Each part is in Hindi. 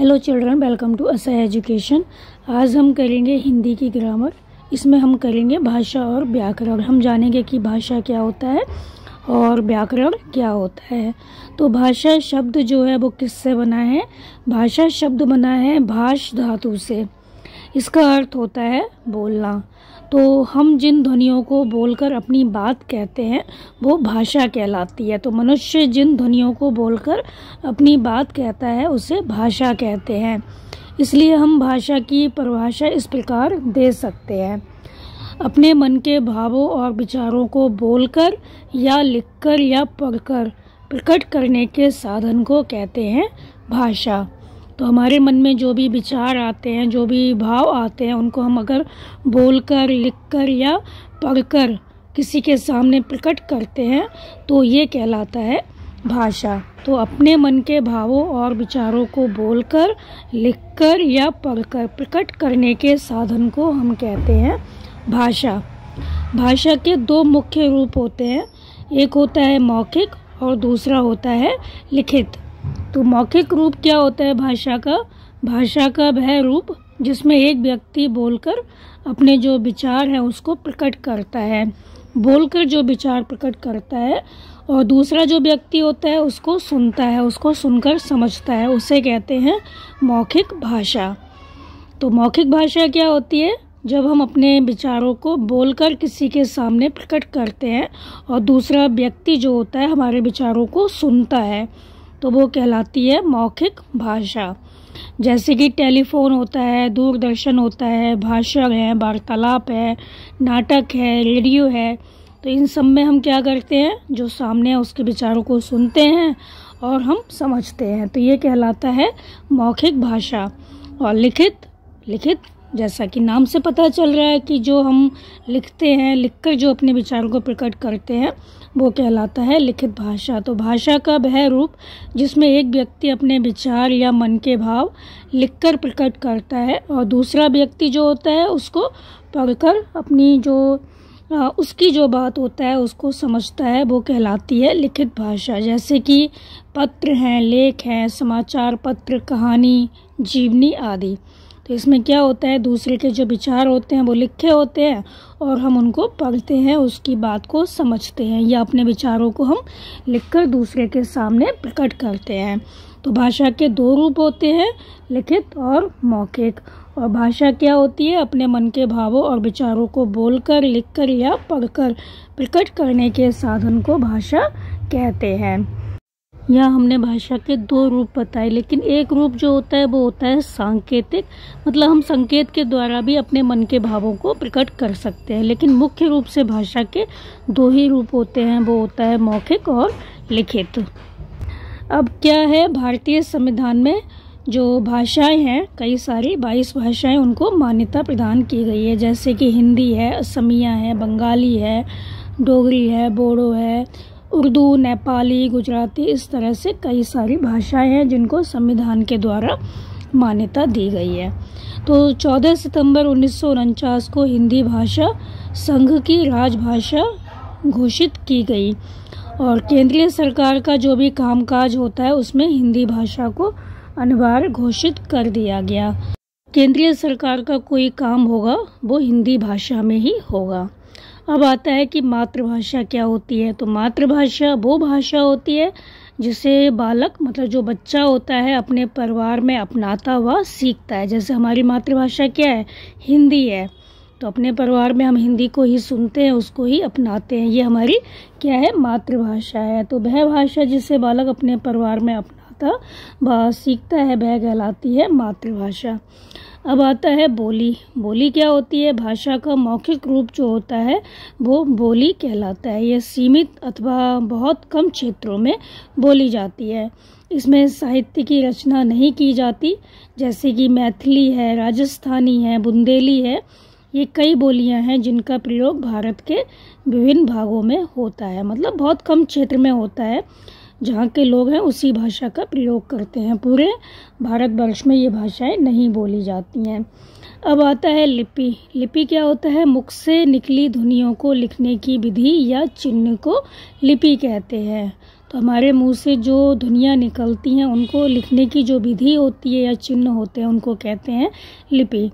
Hello children welcome to Asa education आज हम करेंगे हिंदी की ग्रामर इसमें हम करेंगे भाषा और व्याकरण. हम जानेंगे कि भाषा क्या होता है और व्याकरण क्या होता है. तो भाषा शब्द जो है वो किससे बना है? भाषा शब्द बना है भाष धातु से. इसका अर्थ होता है बोलना. तो हम जिन ध्वनियों को बोलकर अपनी बात कहते हैं, वो भाषा कहलाती है। तो मनुष्य जिन ध्वनियों को बोलकर अपनी बात कहता है, उसे भाषा कहते हैं। इसलिए हम भाषा की परिभाषा इस प्रकार दे सकते हैं। अपने मन के भावों और विचारों को बोलकर या लिखकर या पढ़कर, प्रकट करने के साधन को कहते हैं भाषा। तो हमारे मन में जो भी विचार आते हैं, जो भी भाव आते हैं, उनको हम अगर बोलकर, लिखकर या पढ़कर किसी के सामने प्रकट करते हैं तो ये कहलाता है भाषा। तो अपने मन के भावों और विचारों को बोलकर, लिखकर या पढ़कर प्रकट करने के साधन को हम कहते हैं भाषा। भाषा के दो मुख्य रूप होते हैं। एक होता है मौखिक और दूसरा होता है लिखित। तो मौखिक रूप क्या होता है भाषा का? भाषा का वह रूप जिसमें एक व्यक्ति बोलकर अपने जो विचार है उसको प्रकट करता है। बोलकर जो विचार प्रकट करता है और दूसरा जो व्यक्ति होता है उसको सुनता है, उसको सुनकर समझता है, उसे कहते हैं मौखिक भाषा। तो मौखिक भाषा क्या होती है? जब हम अपने विचारों को बोलकर किसी के सामने प्रकट करते हैं और दूसरा व्यक्ति जो होता है हमारे विचारों को सुनता है। तो वो कहलाती है मौखिक भाषा। जैसे कि टेलीफोन होता है, दूरदर्शन होता है, भाषण है, वार्तालाप है, नाटक है, रेडियो है। तो इन सब में हम क्या करते हैं? जो सामने है, उसके विचारों को सुनते हैं और हम समझते हैं। तो ये कहलाता है मौखिक भाषा। और लिखित लिखित जैसा कि नाम से पता चल रहा है कि जो हम लिखते हैं, लिखकर जो अपने विचारों को प्रकट करते हैं, वो कहलाता है लिखित भाषा। तो भाषा का वह रूप जिसमें एक व्यक्ति अपने विचार या मन के भाव लिखकर प्रकट करता है और दूसरा व्यक्ति जो होता है, उसको पढ़कर अपनी जो उसकी जो बात होता है, उसको समझता है, वो कहलाती है लिखित भाषा। जैसे कि पत्र हैं, लेख हैं, समाचार पत्र, कहानी, जीवनी आदि। तो इसमें क्या होता है? दूसरे के जो विचार होते हैं, वो लिखे होते हैं और हम उनको पढ़ते हैं, उसकी बात को समझते हैं या अपने विचारों को हम लिखकर दूसरे के सामने प्रकट करते हैं। तो भाषा के दो रूप होते हैं, लिखित और मौखिक। और भाषा क्या होती है? अपने मन के भावों और विचारों को बोलकर, लिखकर या पढ़कर प्रकट करने के साधन को भाषा कहते हैं। यहाँ हमने भाषा के दो रूप बताए, लेकिन एक रूप जो होता है, वो होता है सांकेतिक। मतलब हम संकेत के द्वारा भी अपने मन के भावों को प्रकट कर सकते हैं, लेकिन मुख्य रूप से भाषा के दो ही रूप होते हैं, वो होता है मौखिक और लिखित। अब क्या है, भारतीय संविधान में जो भाषाएँ हैं, कई सारी बाईस भाषाएँ उनको मान्यता प्रदान की गई है, जैसे कि हिंदी है, असमिया है, बंगाली है, डोगरी है, बोडो है उर्दू, नेपाली, गुजराती इस तरह से कई सारी भाषाएँ हैं जिनको संविधान के द्वारा मान्यता दी गई है। तो 14 सितंबर उन्नीस सौ उनचास को हिंदी भाषा संघ की राजभाषा घोषित की गई और केंद्रीय सरकार का जो भी कामकाज होता है उसमें हिंदी भाषा को अनिवार्य घोषित कर दिया गया। केंद्रीय सरकार का कोई काम होगा, वो हिंदी भाषा में ही होगा। अब आता है कि मातृभाषा क्या होती है? तो मातृभाषा वो भाषा होती है जिसे बालक मतलब जो बच्चा होता है, अपने परिवार में अपनाता हुआ सीखता है। जैसे हमारी मातृभाषा क्या है? हिंदी है। तो अपने परिवार में हम हिंदी को ही सुनते हैं, उसको ही अपनाते हैं। ये हमारी क्या है? मातृभाषा है। तो वह भाषा जिसे बालक अपने परिवार में अपनाता वह सीखता है, वह कहलाती है मातृभाषा। अब आता है बोली। बोली क्या होती है? भाषा का मौखिक रूप जो होता है, वो बोली कहलाता है। यह सीमित अथवा बहुत कम क्षेत्रों में बोली जाती है। इसमें साहित्य की रचना नहीं की जाती, जैसे कि मैथिली है, राजस्थानी है, बुंदेली है। ये कई बोलियाँ हैं जिनका प्रयोग भारत के विभिन्न भागों में होता है मतलब बहुत कम क्षेत्र में होता है। जहाँ के लोग हैं, उसी भाषा का प्रयोग करते हैं। पूरे भारतवर्ष में ये भाषाएँ नहीं बोली जाती हैं। अब आता है लिपि। लिपि क्या होता है? मुख से निकली ध्वनियों को लिखने की विधि या चिन्ह को लिपि कहते हैं। तो हमारे मुँह से जो ध्वनियाँ निकलती हैं, उनको लिखने की जो विधि होती है या चिन्ह होते हैं, उनको कहते हैं लिपि।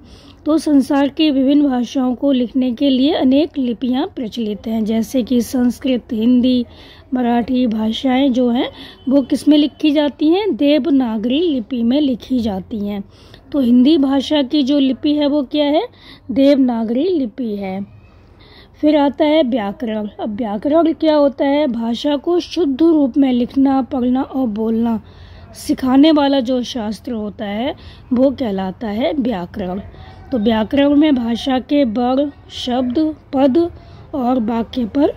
तो संसार की विभिन्न भाषाओं को लिखने के लिए अनेक लिपियाँ प्रचलित हैं, जैसे कि संस्कृत, हिंदी, मराठी भाषाएँ जो हैं, वो किसमें लिखी जाती हैं? देवनागरी लिपि में लिखी जाती हैं। तो हिंदी भाषा की जो लिपि है, वो क्या है? देवनागरी लिपि है। फिर आता है व्याकरण। अब व्याकरण क्या होता है? भाषा को शुद्ध रूप में लिखना, पढ़ना और बोलना। सिखाने वाला जो शास्त्र होता है, वो कहलाता है व्याकरण। तो व्याकरण में भाषा के वर्ण शब्द, पद और वाक्य पर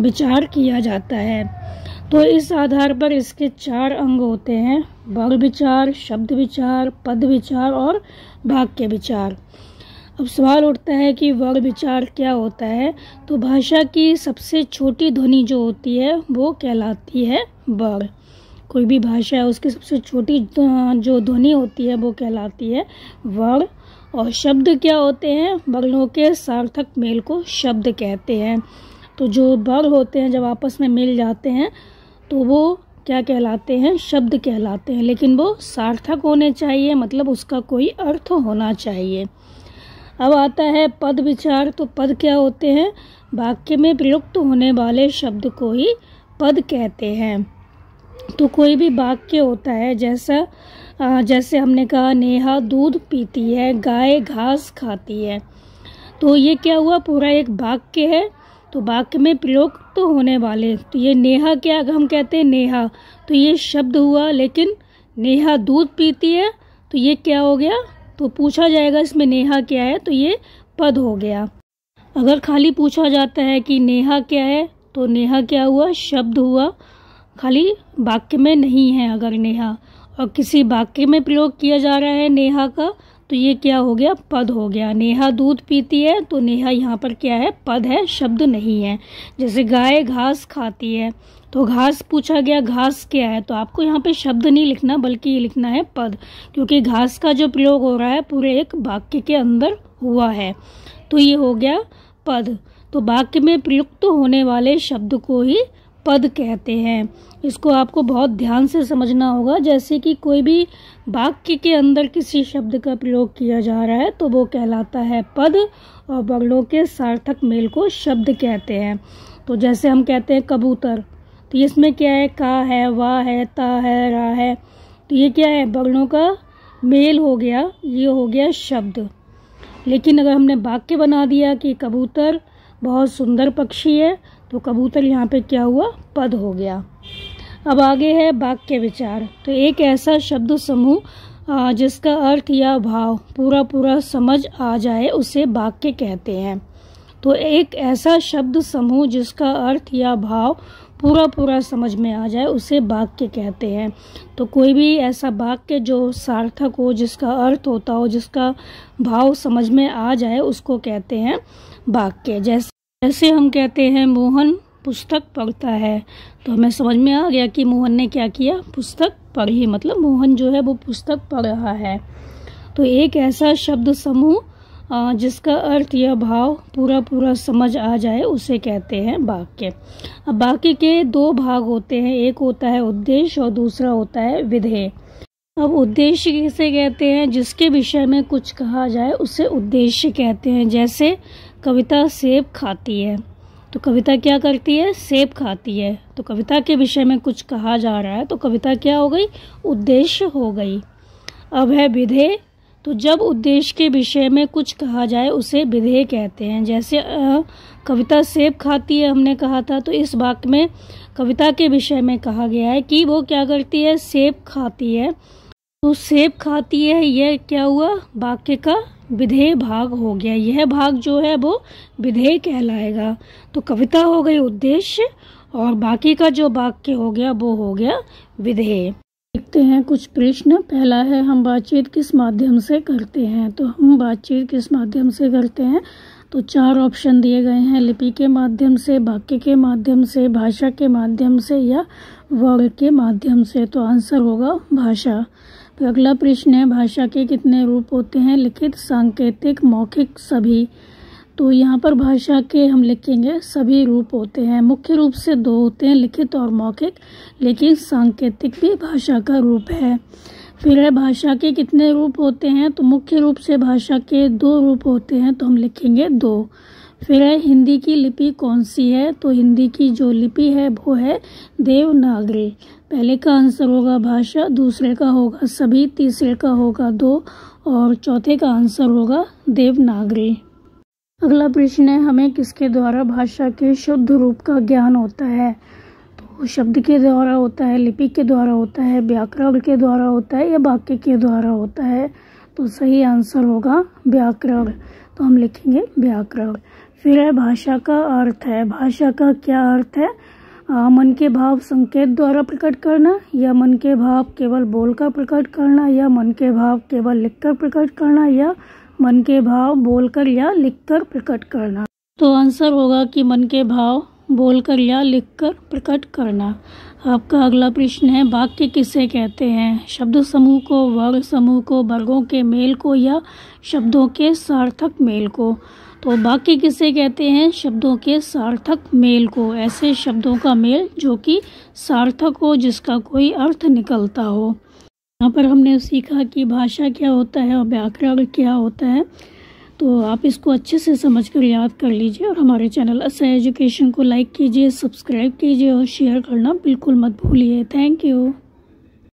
विचार किया जाता है। तो इस आधार पर इसके चार अंग होते हैं। वर्ण विचार, शब्द विचार, पद विचार और वाक्य विचार। अब सवाल उठता है कि वर्ण विचार क्या होता है? तो भाषा की सबसे छोटी ध्वनि जो होती है, वो कहलाती है वर्ण कोई भी भाषा है, उसकी सबसे छोटी जो ध्वनि होती है, वो कहलाती है वर्ण और शब्द क्या होते हैं? वर्णों के सार्थक मेल को शब्द कहते हैं। तो जो वर्ण होते हैं, जब आपस में मिल जाते हैं तो वो क्या कहलाते हैं? शब्द कहलाते हैं। लेकिन वो सार्थक होने चाहिए मतलब उसका कोई अर्थ होना चाहिए। अब आता है पद विचार तो पद क्या होते हैं? वाक्य में प्रयुक्त होने वाले शब्द को ही पद कहते हैं। तो कोई भी वाक्य होता है, जैसा जैसे हमने कहा, नेहा दूध पीती है, गाय घास खाती है। तो ये क्या हुआ? पूरा एक वाक्य है। तो वाक्य में प्रयोग तो होने वाले तो ये नेहा क्या हम कहते हैं नेहा तो ये शब्द हुआ, लेकिन नेहा दूध पीती है तो ये क्या हो गया? तो पूछा जाएगा इसमें नेहा क्या है तो ये पद हो गया। अगर खाली पूछा जाता है कि नेहा क्या है तो नेहा क्या हुआ? शब्द हुआ। खाली वाक्य में नहीं है अगर नेहा। और किसी वाक्य में प्रयोग किया जा रहा है नेहा का तो ये क्या हो गया? पद हो गया। नेहा दूध पीती है तो नेहा यहाँ पर क्या है? पद है, शब्द नहीं है। जैसे गाय घास खाती है। तो घास पूछा गया, घास क्या है? तो आपको यहाँ पे शब्द नहीं लिखना, बल्कि ये लिखना है पद, क्योंकि घास का जो प्रयोग हो रहा है, पूरे एक वाक्य के अंदर हुआ है। तो ये हो गया पद। तो वाक्य में प्रयुक्त होने वाले शब्द को ही पद कहते हैं। इसको आपको बहुत ध्यान से समझना होगा। जैसे कि कोई भी वाक्य के अंदर किसी शब्द का प्रयोग किया जा रहा है तो वो कहलाता है पद, और बगलों के सार्थक मेल को शब्द कहते हैं। तो जैसे हम कहते हैं कबूतर तो इसमें क्या है? का है वाह है, ता है, रा है। तो ये क्या है? बगलों का मेल हो गया, ये हो गया शब्द। लेकिन अगर हमने वाक्य बना दिया कि कबूतर बहुत सुंदर पक्षी है तो कबूतर यहाँ पे क्या हुआ? पद हो गया। अब आगे है वाक्य विचार। तो एक ऐसा शब्द समूह जिसका अर्थ या भाव पूरा पूरा समझ आ जाए, उसे वाक्य कहते हैं। तो एक ऐसा शब्द समूह जिसका अर्थ या भाव पूरा पूरा समझ में आ जाए, उसे वाक्य कहते हैं। तो कोई भी ऐसा वाक्य जो सार्थक हो, जिसका अर्थ होता हो, जिसका भाव समझ में आ जाए, उसको कहते हैं वाक्य। जैसे जैसे हम कहते हैं, मोहन पुस्तक पढ़ता है। तो हमें समझ में आ गया कि मोहन ने क्या किया? पुस्तक पढ़ी मतलब मोहन जो है, वो पुस्तक पढ़ रहा है। तो एक ऐसा शब्द समूह जिसका अर्थ या भाव पूरा पूरा समझ आ जाए, उसे कहते हैं वाक्य। अब वाक्य के दो भाग होते हैं। एक होता है उद्देश्य और दूसरा होता है विधेय। अब उद्देश्य किसे कहते हैं? जिसके विषय में कुछ कहा जाए, उसे उद्देश्य कहते हैं। जैसे कविता सेब खाती है। तो कविता क्या करती है? सेब खाती है। तो कविता के विषय में कुछ कहा जा रहा है तो कविता क्या हो गई? उद्देश्य हो गई। अब है विधेय। तो जब उद्देश्य के विषय में कुछ कहा जाए उसे विधेय कहते हैं। जैसे आ, कविता सेब खाती है हमने कहा था तो इस वाक्य में कविता के विषय में कहा गया है कि वो क्या करती है? सेब खाती है। तो सेब खाती है यह क्या हुआ? वाक्य का विधेय भाग हो गया। यह भाग जो है वो विधेय कहलाएगा। तो कविता हो गई उद्देश्य और बाकी का जो वाक्य हो गया वो हो गया विधेय। देखते हैं, कुछ प्रश्न पहला है हम बातचीत किस माध्यम से करते हैं? तो हम बातचीत किस माध्यम से करते हैं? तो चार ऑप्शन दिए गए हैं, लिपि के माध्यम से, वाक्य के माध्यम से, भाषा के माध्यम से या वर्ग के माध्यम से। तो आंसर होगा भाषा। तो अगला प्रश्न है, भाषा के कितने रूप होते हैं? लिखित, सांकेतिक, मौखिक, सभी। तो यहाँ पर भाषा के हम लिखेंगे, सभी रूप होते हैं। मुख्य रूप से दो होते हैं, लिखित और मौखिक, लेकिन सांकेतिक भी भाषा का रूप है। फिर है, भाषा के कितने रूप होते हैं? तो मुख्य रूप से भाषा के दो रूप होते हैं तो हम लिखेंगे दो। फिर है, हिंदी की लिपि कौन सी है? तो हिंदी की जो लिपि है, वो है देवनागरी। पहले का आंसर होगा भाषा, दूसरे का होगा सभी, तीसरे का होगा दो, और चौथे का आंसर होगा देवनागरी। अगला प्रश्न है हमें किसके द्वारा भाषा के शुद्ध रूप का ज्ञान होता है? तो शब्द के द्वारा होता है लिपि के द्वारा होता है व्याकरण के द्वारा होता है या वाक्य के द्वारा होता है? तो सही आंसर होगा व्याकरण। तो हम लिखेंगे व्याकरण। फिर है भाषा का अर्थ है। भाषा का क्या अर्थ है? आ, मन के भाव संकेत द्वारा प्रकट करना या मन के भाव केवल बोलकर प्रकट करना या मन के भाव केवल लिखकर प्रकट करना या मन के भाव बोलकर या लिखकर प्रकट करना। तो आंसर होगा कि मन के भाव बोलकर या लिखकर प्रकट करना। आपका अगला प्रश्न है, वाक्य किसे कहते हैं? शब्द समूह को, वर्ग समूह को, वर्गों के मेल को या शब्दों के सार्थक मेल को? तो वाक्य किसे कहते हैं? शब्दों के सार्थक मेल को। ऐसे शब्दों का मेल जो कि सार्थक हो, जिसका कोई अर्थ निकलता हो। यहाँ पर हमने सीखा कि भाषा क्या होता है और व्याकरण क्या होता है। तो आप इसको अच्छे से समझ कर याद कर लीजिए और हमारे चैनल असा एजुकेशन को लाइक कीजिए, सब्सक्राइब कीजिए और शेयर करना बिल्कुल मत भूलिए। Thank you.